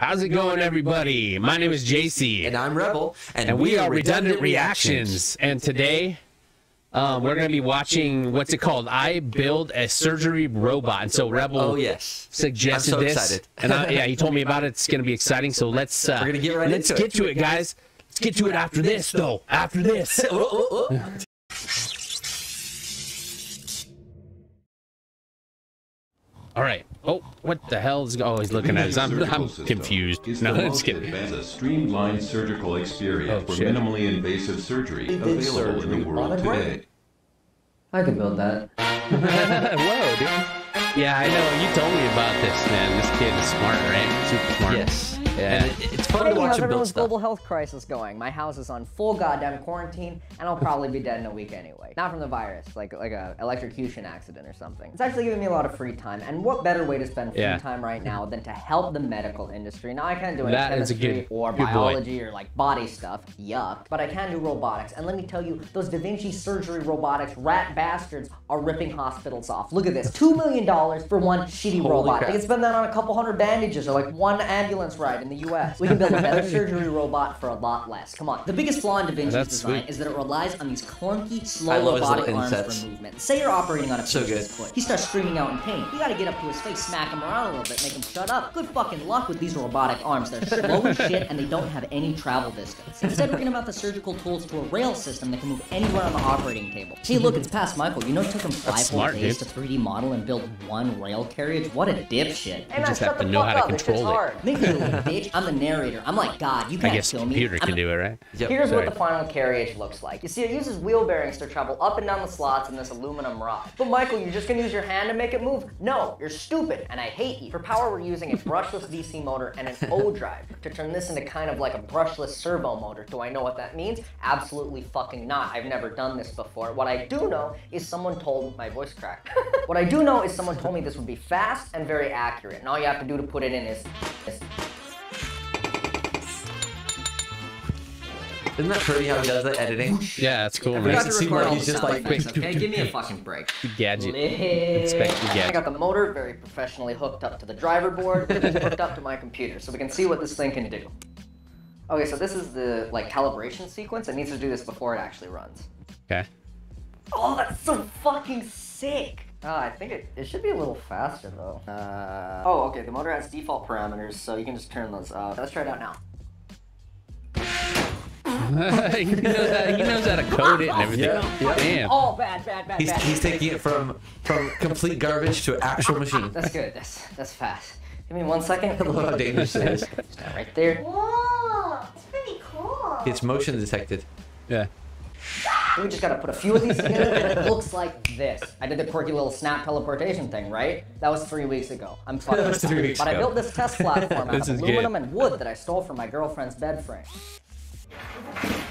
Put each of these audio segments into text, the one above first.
How's it going, everybody? My name is JC, And I'm Rebel. and we are Redundant Reactions. And today, um, we're going to be watching what's it called? I build a surgery robot. And so Rebel Oh, yes. suggested I'm so this, excited. and I, yeah, he told me about it. It's going to be exciting. So let's uh, We're gonna get right let's into get it. to it, guys. Let's get to it after this, though. After this. All right. Oh, what the hell is? Oh, he's looking at us. I'm, I'm confused. is No, the I'm most just kidding. advanced, a streamlined surgical experience Oh, for shit. minimally invasive surgery did available in the world on a brain. today. I could build that. Whoa, dude. Yeah, I know. You told me about this, man. This kid is smart, right? Super smart. Yes. Yeah. And it, it's fun Hey, to watch him build everyone's stuff. global health crisis going? My house is on full goddamn quarantine, and I'll probably be dead in a week anyway. Not from the virus, like like a electrocution accident or something. It's actually giving me a lot of free time, and what better way to spend free Yeah. time right now than to help the medical industry? Now I can't do any That is a chemistry good- or good boy. biology or like body stuff, yuck. But I can do robotics, and let me tell you, those Da Vinci surgery robotics rat bastards are ripping hospitals off. Look at this, two million dollars for one shitty robot. crap. They can spend that on a couple hundred bandages or like one ambulance ride in the U.S. We can build a better surgery robot for a lot less. Come on. The biggest flaw in Da Vinci's That's design sweet. is that it relies on these clunky, slow love robotic arms insets. for movement. Say you're operating on a So good. foot. He starts screaming out in pain. You gotta get up to his face, smack him around a little bit, make him shut up. Good fucking luck with these robotic arms. They're slow as shit and they don't have any travel distance. Instead, we're gonna mount the surgical tools to a rail system that can move anywhere on the operating table. See, look, it's past Michael. You know it took him five whole smart, days dude. to 3D model and build one rail carriage? What a dipshit. You just have to know how to control it. Make me a little bitch. I'm the narrator. I'm like God. You can't guess kill me. computer I'm can do it, right? Yep. Here's Sorry. what the final carriage looks like. You see, it uses wheel bearings to travel up and down the slots in this aluminum rod. But Michael, you're just gonna use your hand to make it move? No, you're stupid, and I hate you. For power, we're using a brushless DC motor and an ODrive to turn this into kind of like a brushless servo motor. Do I know what that means? Absolutely fucking not. I've never done this before. What I do know is someone told my voice cracked. what I do know is someone told me this would be fast and very accurate, and all you have to do to put it in is. is Isn't that pretty how he does the editing? Yeah, that's cool, I man. to it seem like he's just like, quick, okay? Give me a fucking break. Gadget. Inspect the I got the motor very professionally hooked up to the driver board, it's hooked up to my computer, so we can see what this thing can do. Okay, so this is the like calibration sequence. It needs to do this before it actually runs. Okay. Oh, that's so fucking sick. Uh, I think it, it should be a little faster though. Uh, oh, okay. The motor has default parameters, so you can just turn those up. Let's try it out now. he, knows how, he knows how to code it and everything. Yeah, Damn. Oh, bad, bad, bad, He's, bad. he's taking it from from complete garbage to actual machine. That's good. That's that's fast. Give me one second. I love how dangerous it is. Stand right there. Whoa, it's pretty cool. It's motion detected. Yeah. We just gotta put a few of these together and it looks like this. I did the quirky little snap teleportation thing, right? That was three weeks ago. I'm fucking That was three sorry. But I built this test platform out of aluminum good. and wood that I stole from my girlfriend's bed frame.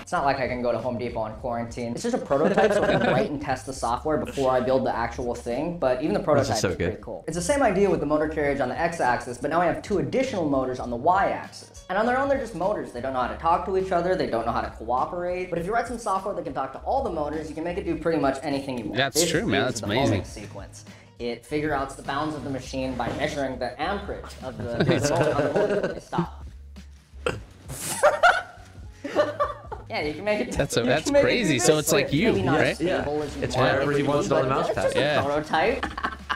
It's not like I can go to Home Depot on quarantine. It's just a prototype, so I can write and test the software before I build the actual thing. But even the prototype is, so pretty good. cool. It's the same idea with the motor carriage on the x-axis, but now I have two additional motors on the y-axis. And on their own, they're just motors. They don't know how to talk to each other. They don't know how to cooperate. But if you write some software that can talk to all the motors, you can make it do pretty much anything you want. That's This true, man. That's amazing. Sequence. It figures out the bounds of the machine by measuring the amperage of the, the the motor. Stop. Yeah, you can make it. That's a- that's can make it crazy. So it's like you, right? as stable as you It's want it wherever to he wants on the but mouse pad. Yeah. prototype.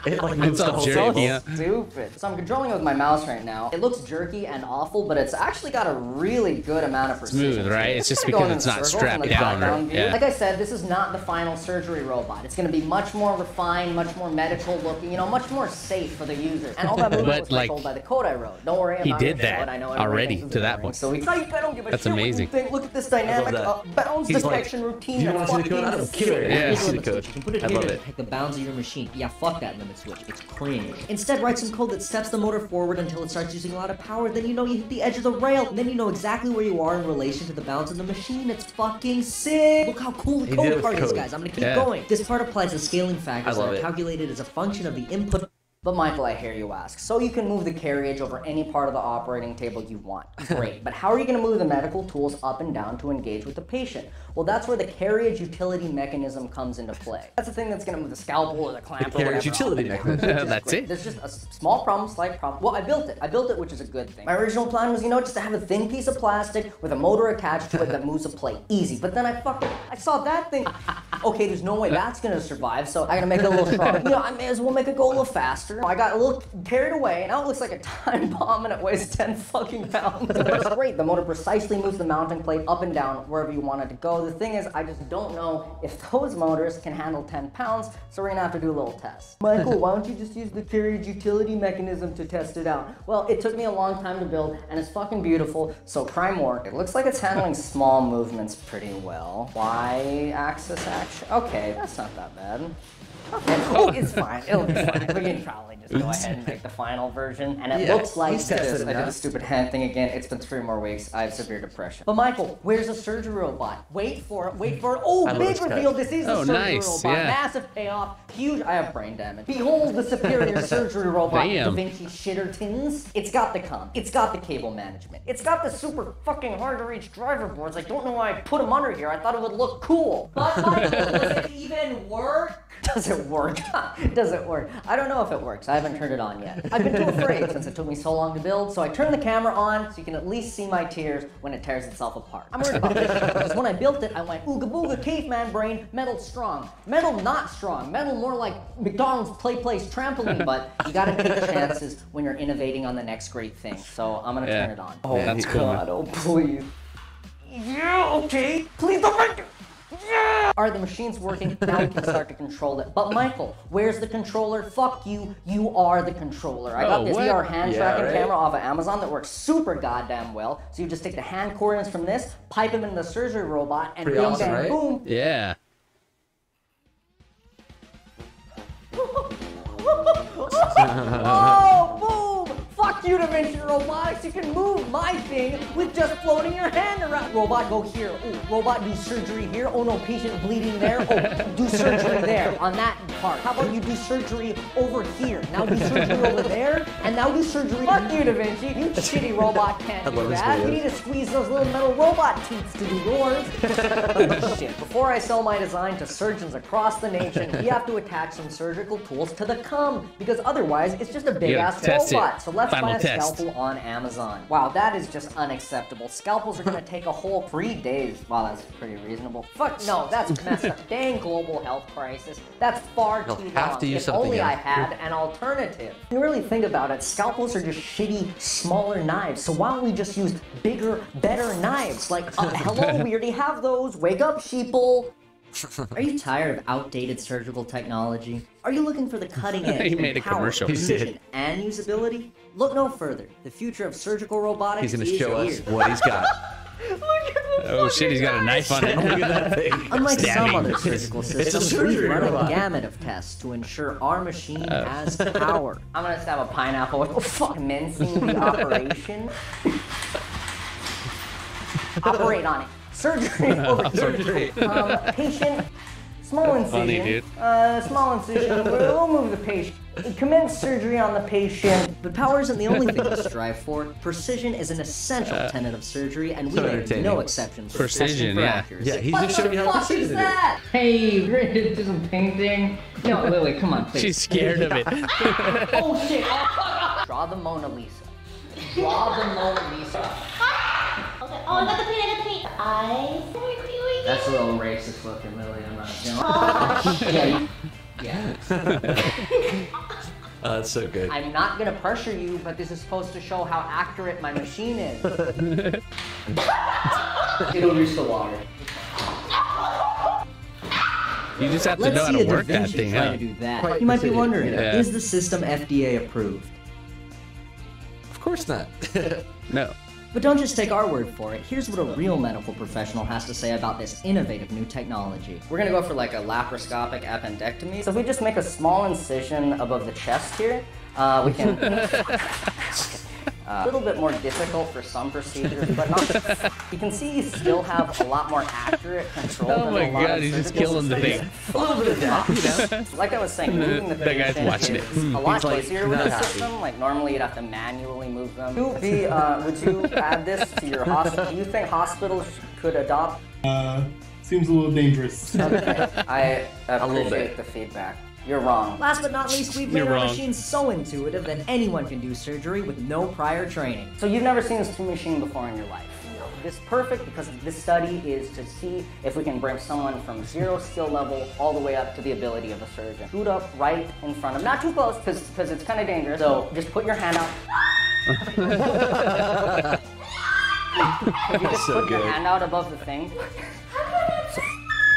It like moves It's the whole janky, table. huh? Stupid. So I'm controlling it with my mouse right now. It looks jerky and awful, but it's actually got a really good amount of precision. Smooth, right? It's just kinda because it's not strapped from the down, top-down view. yeah. Like I said, this is not the final surgery robot. It's going to be much more refined, much more medical looking, you know, much more safe for the user. And all that movement But, was like, controlled by the code I wrote. Don't worry, I'm he did that. I know already to that boring. point. So he's like, I don't give a That's shit what you amazing. think. Look at this dynamic that. uh, bounds He's like, detection routine. "Do you that's want to see the code? I fucking don't care. Yeah. Here's See the code. You can put it I here love to it. detect the bounds of your machine. Yeah, fuck that limit switch. It's cringe. Instead, write some code that steps the motor forward until it starts using a lot of power. Then you know you hit the edge of the rail. And then you know exactly where you are in relation to the bounds of the machine. It's fucking sick. Look how cool the He did code part is, guys. I'm gonna keep Yeah. going. This part applies the scaling factors that are it. calculated as a function of the input But Michael, I hear you ask. So you can move the carriage over any part of the operating table you want. Great. but how are you going to move the medical tools up and down to engage with the patient? Well, that's where the carriage utility mechanism comes into play. That's the thing that's going to move the scalpel or the clamp or carriage whatever utility up and down. mechanism. Which That's great. it. There's just a small problem, slight problem. Well, I built it. I built it, which is a good thing. My original plan was, you know, just to have a thin piece of plastic with a motor attached to it that moves a plate. Easy. But then I fucking, I saw that thing. Okay, there's no way that's gonna survive, so I gotta make it a little stronger. You know, I may as well make it go a little faster. I got a little carried away. Now it looks like a time bomb and it weighs 10 fucking pounds. But it's great. The motor precisely moves the mounting plate up and down wherever you want it to go. The thing is, I just don't know if those motors can handle 10 pounds, so we're gonna have to do a little test. Michael, why don't you just use the carriage utility mechanism to test it out? Well, it took me a long time to build, and it's fucking beautiful, so try more. It looks like it's handling small movements pretty well. Y-axis action? Okay, that's not that bad. Okay, oh, it's fine. It'll be fine. We can probably just go ahead and make the final version. And it Yeah, looks like this. I did the stupid hand thing again. It's been three more weeks. I have severe depression. But Michael, where's the surgery robot? Wait for it. Wait for it. Oh, I big reveal. This is the Oh, surgery nice, robot. yeah. Massive payoff. Huge. I have brain damage. Behold the superior surgery robot. Damn. Da Vinci Shittertons. It's got the com. It's got the cable management. It's got the super fucking hard to reach driver boards. I don't know why I put them under here. I thought it would look cool. But Michael, does it even work? Does it work? Does it work? I don't know if it works. I haven't turned it on yet. I've been too afraid since it took me so long to build, so I turned the camera on so you can at least see my tears when it tears itself apart. I'm worried about this shit, because when I built it, I went ooga booga caveman brain, metal strong. Metal not strong. Metal more like McDonald's play place trampoline, but you gotta take chances when you're innovating on the next great thing. So I'm gonna Yeah. turn it on. Oh, that's cool. Oh please. Yeah, okay. Please don't break it. Yeah! Are the machines working? Now we can start to control it. But Michael, where's the controller? Fuck you. You are the controller. I got Oh, this what? VR hand Yeah, tracking right? camera off of Amazon that works super goddamn well. So you just take the hand coordinates from this, pipe them into the surgery robot, and Pretty bing awesome, bang right? boom. Yeah. oh, boom! Fuck you, DaVinci Robotics. You can move my thing with just floating your hand around. Robot, go here. Ooh, robot, do surgery here. Oh no, patient bleeding there. Oh, do surgery there on that part. How about you do surgery over here? Now do surgery over there, and now do surgery. Fuck you, DaVinci. You shitty robot can't do love this that. You need to squeeze those little metal robot teats to do yours. Shit. Before I sell my design to surgeons across the nation, we have to attach some surgical tools to the cum because otherwise it's just a big gotta ass test it. robot. So let's Final buy a test. scalpel on Amazon. Wow, that is just unacceptable. Scalpels are gonna take a whole three days. Wow, that's pretty reasonable. Fuck no, that's messed up. Dang global health crisis. That's far You'll too have long. to use if something only I had an alternative. If you really think about it, scalpels are just shitty, smaller knives. So why don't we just use bigger, better knives? Like, uh, hello, we already have those. Wake up, sheeple. Are you tired of outdated surgical technology? Are you looking for the cutting edge? He in made a power, commercial. Precision, and usability? Look no further. The future of surgical robotics He's gonna is show us here. what he's got. Oh shit, he's got a knife on it. Look at that thing. Unlike some Stabbing. other surgical It's a systems, we run a gamut of tests to ensure our machine Oh. has power. I'm gonna stab a pineapple with oh, fuck, commencing the operation. Operate on it. Surgery over Surgery. um, patient, small incision. funny, dude. Uh, small incision. We'll move the patient. Commence surgery on the patient. But power isn't the only thing to strive for. Precision is an essential tenet of surgery, and we So make no exceptions. to Precision, for yeah. accuracy. Yeah, he's What just the showing you how fuck precision is it is. that? Hey, you ready to do some painting? No, Lily, come on, please. She's scared of it. Oh shit! Oh, Draw the Mona Lisa. Draw the Mona Lisa. Okay. Oh, I got the paint. Eyes. My god. That's a little racist looking, Lily. I'm not. You know. yeah. you- Yeah. Oh, that's so good. I'm not gonna pressure you, but this is supposed to show how accurate my machine is. It'll reach the water. You just have to Let's know how to work that thing try out. to do that. Quite you might be wondering, yeah. is the system FDA approved? Of course not. No. But don't just take our word for it. Here's what a real medical professional has to say about this innovative new technology. We're gonna go for like a laparoscopic appendectomy. So if we just make a small incision above the chest here, uh, we can. uh, uh, a little bit more difficult for some procedures, but not. you can see you still have a lot more accurate control. Oh than my a lot God, of he's just killing the thing. A little bit of that, you know. Like I was saying, moving the That guy's patient watching it. is Hmm. a lot He's like, easier with not the system. Like normally you'd have to manually move them. Would you, be, uh, would you add this to your hospital? Do you think hospitals could adopt? Uh, seems a little dangerous. Okay, I little appreciate bit. the feedback. You're wrong. Last but not least, we've made You're our wrong. machine so intuitive that anyone can do surgery with no prior training. So you've never seen this machine before in your life. This is perfect because this study is to see if we can bring someone from zero skill level all the way up to the ability of a surgeon. Scoot up right in front of, not too close because it's kind of dangerous. So just put your hand out. If you just So put your hand out above the thing.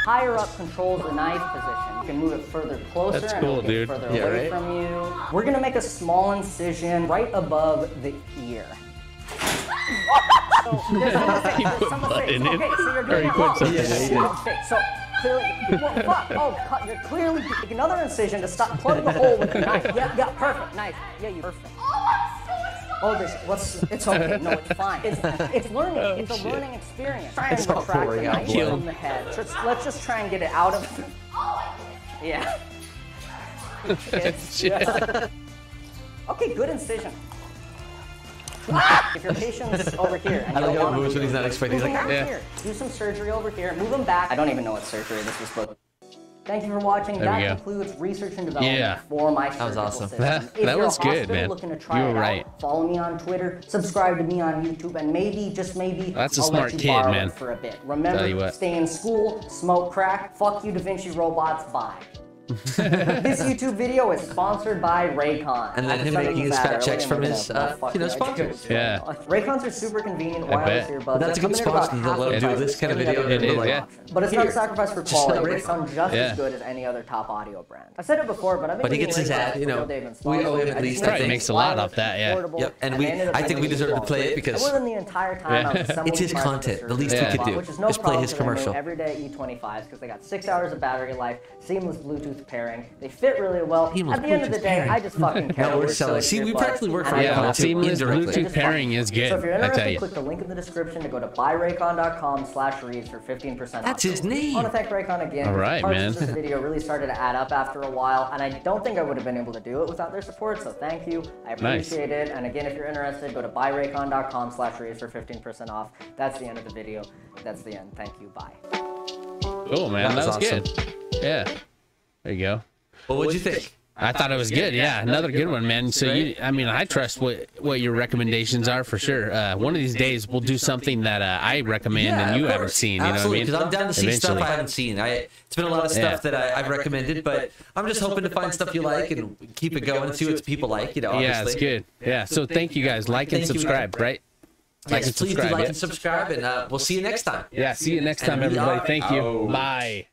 So higher up controls the knife position. You can move it further closer That's and it'll cool, get dude. further Yeah, away right? from you. We're gonna make a small incision right above the ear. So there's some mistakes, there's put some blood mistakes. in it. Okay, so you're Or doing it wrong. something Yes, in it. Okay, so clearly, well, fuck. Oh, cut. You're clearly make another incision to stop plug the hole with the knife. Yeah, yeah, perfect, nice. Yeah, you perfect. Oh, this what's? It's okay. No, it's fine. It's, it's learning. Oh, it's a shit. learning experience. Try and It's all retract the pouring out knife from the head. Just, let's just try and get it out of. Yeah. It's- okay, good incision. if your patient's over here and I like don't how want it moves when he's not expecting. He's like, Yeah. over here. Do some surgery over here. Move him back. I don't even know what surgery this was supposed. Thank you for watching. There that concludes research and development Yeah. for my was surgical awesome. system. That- If that you're a was good, hospital man. Looking to try You were it out, right. Follow me on Twitter. Subscribe to me on YouTube, and maybe just maybe That's a I'll smart let you kid, man. for a bit. Remember, Tell you what. stay in school, smoke crack. Fuck you, Da Vinci robots. Bye. this YouTube video is sponsored by Raycon. And then I him said it making was his that fat checks from his, uh, you know, sponsors. Yeah. Raycons are super convenient wireless earbuds. That's a good come sponsor to let the him do this kind of video. It is, yeah. But it's not a sacrifice for quality. like They sound just Yeah. as good as any other top audio brand. I've said it before, but I've But he gets his ad, you know, real Dave and we owe him at least, just I think. Makes a lot wireless, off that, yeah. Yep, and we- I think we deserve to play it because more than the entire time I was assembling It's his content. The least we could do Which is no is play his for the new commercial. everyday E25s because they got six hours of battery life, seamless Bluetooth pairing. They fit really well. Seamless At the end of the day, pairing. I just fucking care. No, we're selling. goes See, we practically work for and Yeah, don't the Raycon care. seamless. Bluetooth Just pairing is good. So if you're I interested, tell you. click the link in the description to go to buyraycon.com slash reeves for 15% off. That's his name. I want to thank Raycon again. All right, Parts man. of this video really started to add up after a while, and I don't think I would have been able to do it without their support, so thank you. I Nice. appreciate it. And again, if you're interested, go to buyraycon.com slash reeves for 15% off. That's the end of the video. That's the end. Thank you. Bye. Cool, man. That That was was, good. Yeah. There you go. Well, what'd you think? I thought it was good. Yeah, another good one, man. So you, I mean, I trust what what your recommendations are for sure. Uh, one of these days we'll do something that uh, I recommend and you haven't seen. You know what I mean? because I'm down to see stuff Eventually. I haven't seen. I it's been a lot of stuff Yeah. that I, I've recommended, but I'm just hoping to find stuff you like and keep it going and see what people like. You know, Yeah, obviously. it's good. Yeah. So thank you guys. Like and subscribe, right? Like Yes, and please do subscribe. like yeah. and subscribe, and uh, we'll see you next time. Yeah. See you next time, everybody. Thank you. Bye.